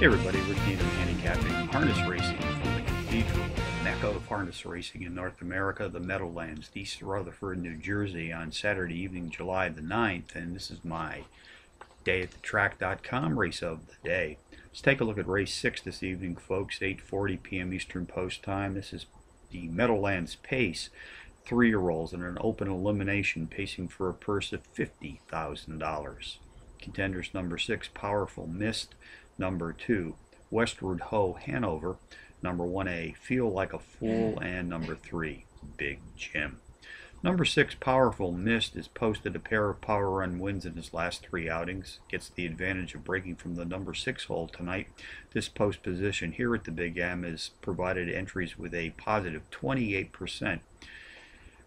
Hey everybody, Rick Needham handicapping harness racing from the Cathedral, mecca of harness racing in North America, the Meadowlands, East Rutherford, New Jersey on Saturday evening, July the 9th, and this is my day at the track.com race of the day. Let's take a look at race 6 this evening, folks, 8.40 p.m. Eastern Post Time. This is the Meadowlands Pace, three-year-olds in an open elimination pacing for a purse of $50,000. Contenders number 6, Powerful Mist, number 2, Westward Ho Hanover, number 1A, Feel Like a Fool, and number 3, Big Jim. Number 6, Powerful Mist, has posted a pair of power run wins in his last three outings. Gets the advantage of breaking from the number 6 hole tonight. This post position here at the Big M has provided entries with a positive 28%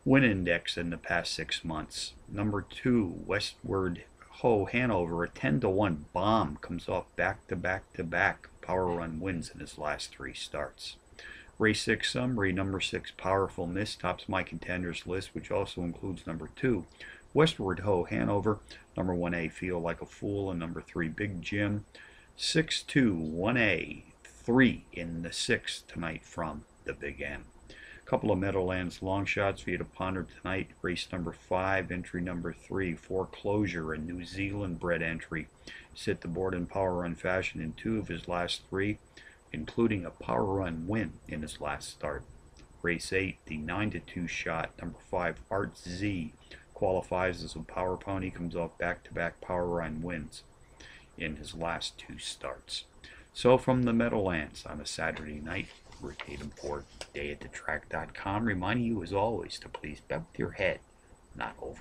win index in the past six months. Number 2, Westward Ho Hanover, a 10 to 1 bomb, comes off back to back to back power run wins in his last three starts. Race 6 summary, number 6 Powerful Mist, tops my contenders list, which also includes number 2 Westward Ho Hanover, number 1A Feel Like a Fool, and number 3 Big Jim. 6 2 1A, 3 in the 6th tonight from the Big M. Couple of Meadowlands long shots for you to ponder tonight. Race number 5, entry number 3, Foreclosure, a New Zealand bred entry. Sit the board in power run fashion in two of his last three including a power run win in his last start. Race 8, the 9 to 2 shot, number 5, Art Z, qualifies as a power pony, comes off back to back power run wins in his last two starts. So from the Meadowlands on a Saturday night, Rick Davenport, dayatthetrack.com, reminding you as always to please bet with your head, not hold